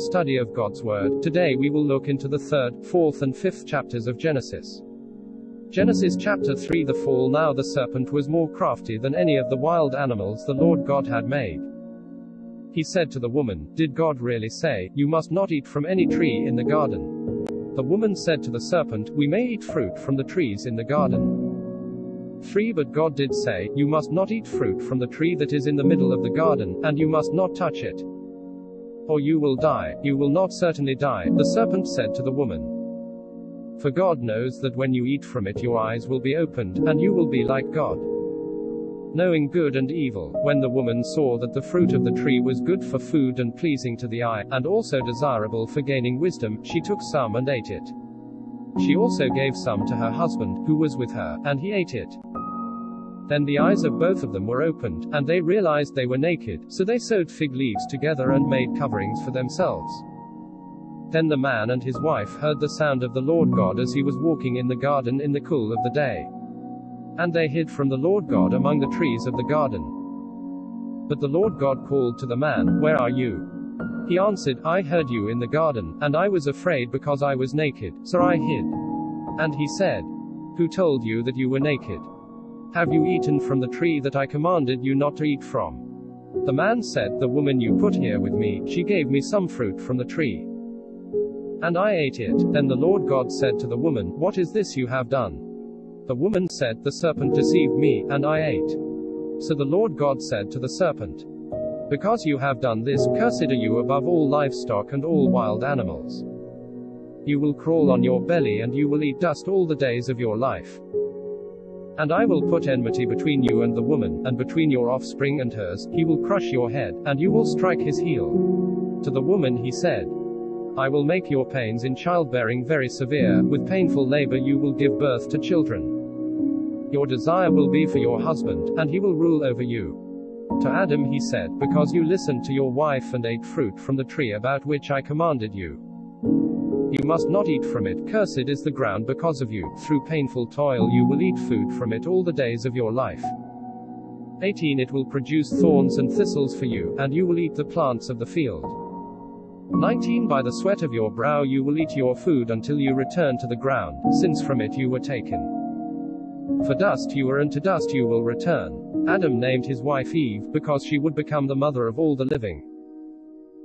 Study of God's Word. Today we will look into the third, fourth, and fifth chapters of Genesis. Genesis chapter 3 The fall Now the serpent was more crafty than any of the wild animals the Lord God had made. He said to the woman, Did God really say, You must not eat from any tree in the garden? The woman said to the serpent, We may eat fruit from the trees in the garden. 3 But God did say, You must not eat fruit from the tree that is in the middle of the garden, and you must not touch it or you will die. You will not certainly die, the serpent said to the woman. For God knows that when you eat from it, your eyes will be opened, and you will be like God. Knowing good and evil, when the woman saw that the fruit of the tree was good for food and pleasing to the eye, and also desirable for gaining wisdom, she took some and ate it. She also gave some to her husband, who was with her, and he ate it. Then the eyes of both of them were opened, and they realized they were naked, so they sewed fig leaves together and made coverings for themselves. Then the man and his wife heard the sound of the Lord God as he was walking in the garden in the cool of the day. And they hid from the Lord God among the trees of the garden. But the Lord God called to the man, Where are you? He answered, I heard you in the garden, and I was afraid because I was naked, so I hid. And he said, Who told you that you were naked? Have you eaten from the tree that I commanded you not to eat from? The man said, The woman you put here with me, she gave me some fruit from the tree. And I ate it. Then the Lord God said to the woman, What is this you have done? The woman said, The serpent deceived me, and I ate. So the Lord God said to the serpent, Because you have done this, cursed are you above all livestock and all wild animals. You will crawl on your belly and you will eat dust all the days of your life. And I will put enmity between you and the woman, and between your offspring and hers, he will crush your head, and you will strike his heel. To the woman he said, I will make your pains in childbearing very severe, with painful labor you will give birth to children. Your desire will be for your husband, and he will rule over you. To Adam he said, Because you listened to your wife and ate fruit from the tree about which I commanded you. You must not eat from it, cursed is the ground because of you. Through painful toil you will eat food from it all the days of your life. 18 It will produce thorns and thistles for you, and you will eat the plants of the field. 19 By the sweat of your brow you will eat your food until you return to the ground, since from it you were taken. For dust you are, and to dust you will return. Adam named his wife Eve, because she would become the mother of all the living.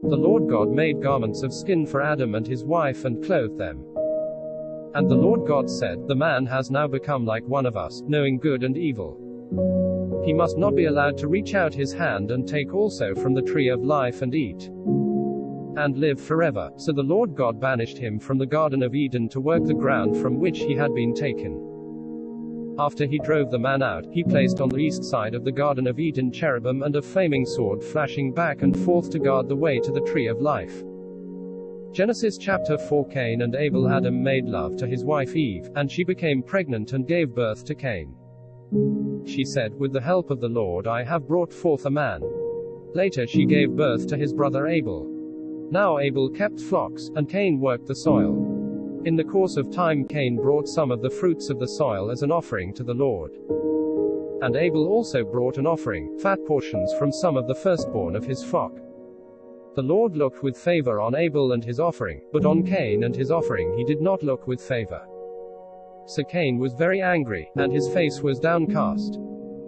The Lord God made garments of skin for Adam and his wife and clothed them. And the Lord God said, The man has now become like one of us, knowing good and evil. He must not be allowed to reach out his hand and take also from the tree of life and eat. And live forever. So the Lord God banished him from the Garden of Eden to work the ground from which he had been taken. After he drove the man out, he placed on the east side of the Garden of Eden cherubim and a flaming sword flashing back and forth to guard the way to the tree of life. Genesis chapter 4 Cain and Abel Adam made love to his wife Eve, and she became pregnant and gave birth to Cain. She said, With the help of the Lord I have brought forth a man. Later she gave birth to his brother Abel. Now Abel kept flocks, and Cain worked the soil. In the course of time Cain brought some of the fruits of the soil as an offering to the Lord. And Abel also brought an offering, fat portions from some of the firstborn of his flock. The Lord looked with favor on Abel and his offering, but on Cain and his offering he did not look with favor. So Cain was very angry, and his face was downcast.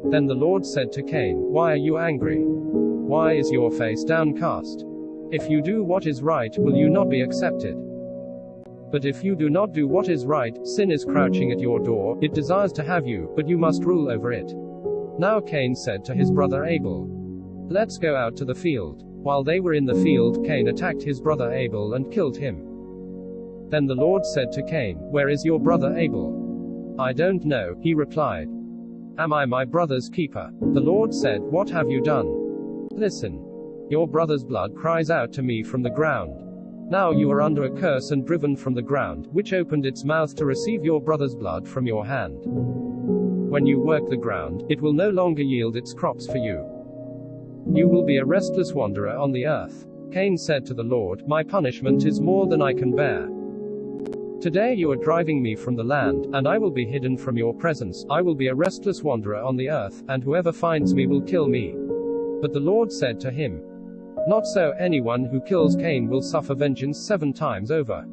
Then the Lord said to Cain, Why are you angry? Why is your face downcast? If you do what is right, will you not be accepted? But if you do not do what is right, sin is crouching at your door, it desires to have you, but you must rule over it. Now Cain said to his brother Abel, Let's go out to the field. While they were in the field, Cain attacked his brother Abel and killed him. Then the Lord said to Cain, Where is your brother Abel? I don't know, he replied. Am I my brother's keeper? The Lord said, What have you done? Listen. Your brother's blood cries out to me from the ground. Now you are under a curse and driven from the ground, which opened its mouth to receive your brother's blood from your hand. When you work the ground, it will no longer yield its crops for you. You will be a restless wanderer on the earth. Cain said to the Lord, My punishment is more than I can bear. Today you are driving me from the land, and I will be hidden from your presence. I will be a restless wanderer on the earth, and whoever finds me will kill me. But the Lord said to him, Not so, anyone who kills Cain will suffer vengeance seven times over.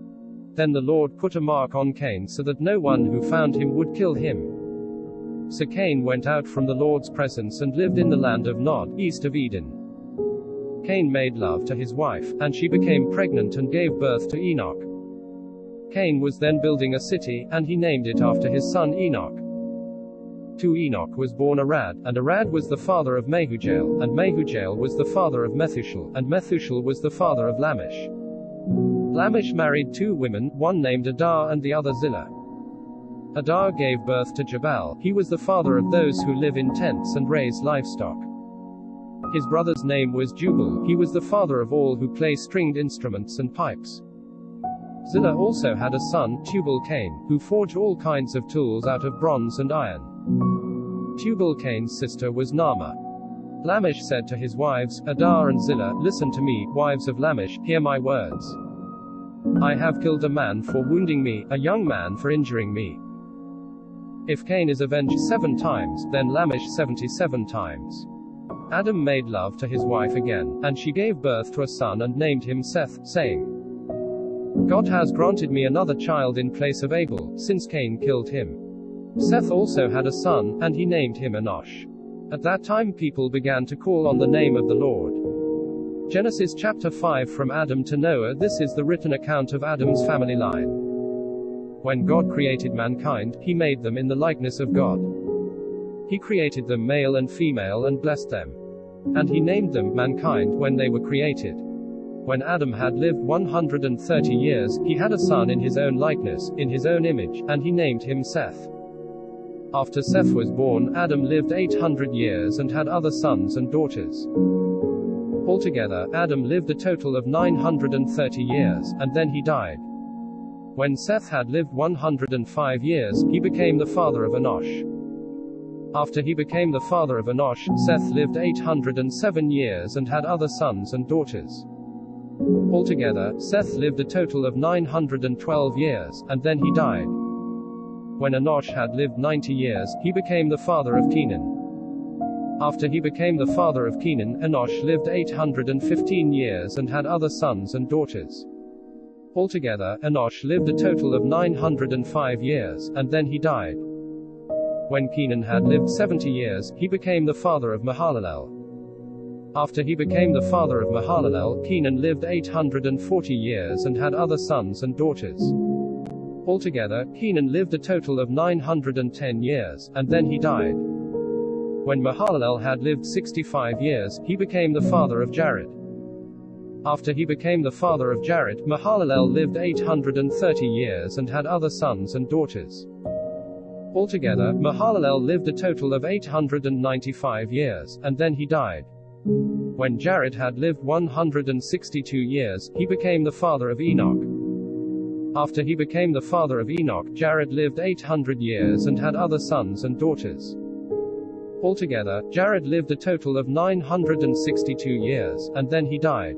Then the Lord put a mark on Cain so that no one who found him would kill him. So Cain went out from the Lord's presence and lived in the land of Nod, east of Eden. Cain made love to his wife, and she became pregnant and gave birth to Enoch. Cain was then building a city, and he named it after his son Enoch. To Enoch was born Arad, and Arad was the father of Mehujael, and Mehujael was the father of Methushael, and Methushael was the father of Lamech. Lamech married two women, one named Adah and the other Zillah. Adah gave birth to Jabal, he was the father of those who live in tents and raise livestock. His brother's name was Jubal, he was the father of all who play stringed instruments and pipes. Zillah also had a son, Tubal-Cain, who forged all kinds of tools out of bronze and iron. Tubal-Cain's sister was Naamah. Lamech said to his wives, Adah and Zillah, Listen to me, wives of Lamech, hear my words. I have killed a man for wounding me, a young man for injuring me. If Cain is avenged seven times, then Lamech seventy-seven times. Adam made love to his wife again, and she gave birth to a son and named him Seth, saying, God has granted me another child in place of Abel, since Cain killed him. Seth also had a son, and he named him Enosh. At that time people began to call on the name of the Lord. Genesis chapter 5 From Adam to Noah This is the written account of Adam's family line. When God created mankind, he made them in the likeness of God. He created them male and female and blessed them. And he named them mankind when they were created. When Adam had lived 130 years, he had a son in his own likeness, in his own image, and he named him Seth. After Seth was born, Adam lived 800 years and had other sons and daughters. Altogether, Adam lived a total of 930 years, and then he died. When Seth had lived 105 years, he became the father of Enosh. After he became the father of Enosh, Seth lived 807 years and had other sons and daughters. Altogether, Seth lived a total of 912 years, and then he died. When Enosh had lived 90 years, he became the father of Kenan. After he became the father of Kenan, Enosh lived 815 years and had other sons and daughters. Altogether, Enosh lived a total of 905 years, and then he died. When Kenan had lived 70 years, he became the father of Mahalalel. After he became the father of Mahalalel, Kenan lived 840 years and had other sons and daughters. Altogether, Kenan lived a total of 910 years, and then he died. When Mahalalel had lived 65 years, he became the father of Jared. After he became the father of Jared, Mahalalel lived 830 years and had other sons and daughters. Altogether, Mahalalel lived a total of 895 years, and then he died. When Jared had lived 162 years, he became the father of Enoch. After he became the father of Enoch, Jared lived 800 years and had other sons and daughters. Altogether, Jared lived a total of 962 years, and then he died.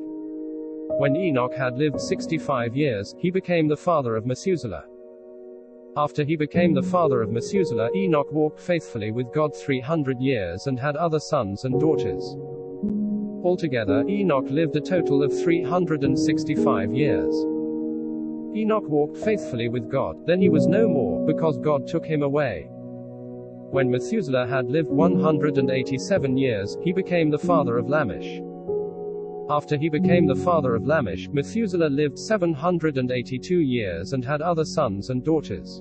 When Enoch had lived 65 years, he became the father of Methuselah. After he became the father of Methuselah, Enoch walked faithfully with God 300 years and had other sons and daughters. Altogether, Enoch lived a total of 365 years. Enoch walked faithfully with God, then he was no more, because God took him away. When Methuselah had lived 187 years, he became the father of Lamech. After he became the father of Lamech, Methuselah lived 782 years and had other sons and daughters.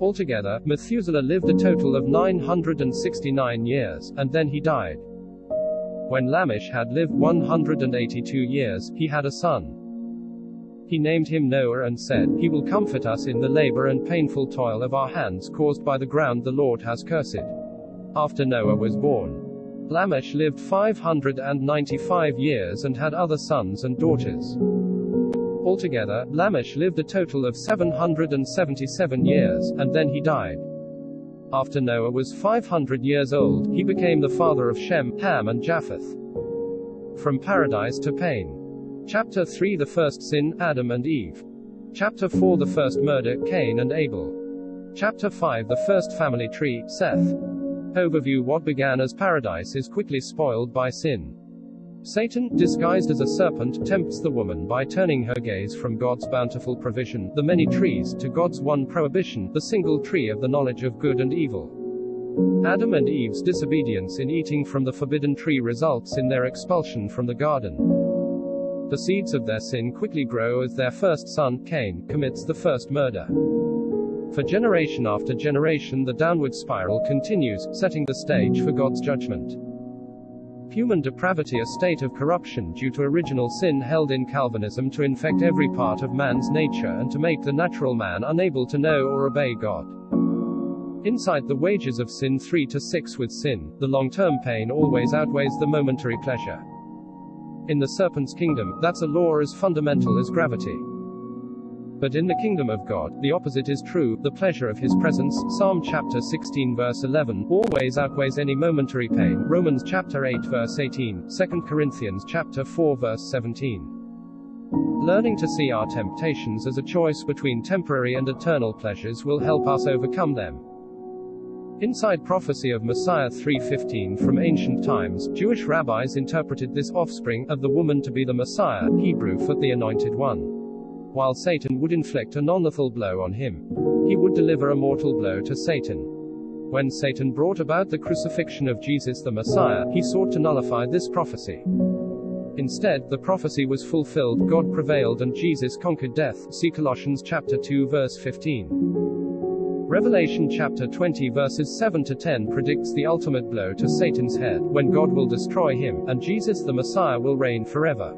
Altogether, Methuselah lived a total of 969 years, and then he died. When Lamech had lived 182 years, he had a son. He named him Noah and said, He will comfort us in the labor and painful toil of our hands caused by the ground the Lord has cursed. After Noah was born, Lamech lived 595 years and had other sons and daughters. Altogether, Lamech lived a total of 777 years, and then he died. After Noah was 500 years old, he became the father of Shem, Ham and Japheth. From paradise to pain. Chapter 3 The first sin, Adam and Eve. Chapter 4 The first murder, Cain and Abel. Chapter 5 The first family tree, Seth. Overview What began as paradise is quickly spoiled by sin. Satan, disguised as a serpent, tempts the woman by turning her gaze from God's bountiful provision, the many trees, to God's one prohibition, the single tree of the knowledge of good and evil. Adam and Eve's disobedience in eating from the forbidden tree results in their expulsion from the garden. The seeds of their sin quickly grow as their first son, Cain, commits the first murder. For generation after generation, the downward spiral continues, setting the stage for God's judgment. Human depravity, a state of corruption due to original sin held in Calvinism to infect every part of man's nature and to make the natural man unable to know or obey God. Inside the wages of sin 3 to 6 with sin, the long term pain always outweighs the momentary pleasure. In the serpent's kingdom, that's a law as fundamental as gravity. But in the kingdom of God, the opposite is true, the pleasure of his presence, Psalm chapter 16 verse 11, always outweighs any momentary pain, Romans chapter 8 verse 18, 2 Corinthians chapter 4 verse 17. Learning to see our temptations as a choice between temporary and eternal pleasures will help us overcome them. Inside prophecy of Messiah 3:15 from ancient times, Jewish rabbis interpreted this offspring of the woman to be the Messiah, Hebrew for the anointed one while Satan would inflict a non-lethal blow on him. He would deliver a mortal blow to Satan. When Satan brought about the crucifixion of Jesus the Messiah, he sought to nullify this prophecy. Instead, the prophecy was fulfilled, God prevailed and Jesus conquered death. See Colossians chapter 2 verse 15. Revelation chapter 20 verses 7 to 10 predicts the ultimate blow to Satan's head, when God will destroy him, and Jesus the Messiah will reign forever.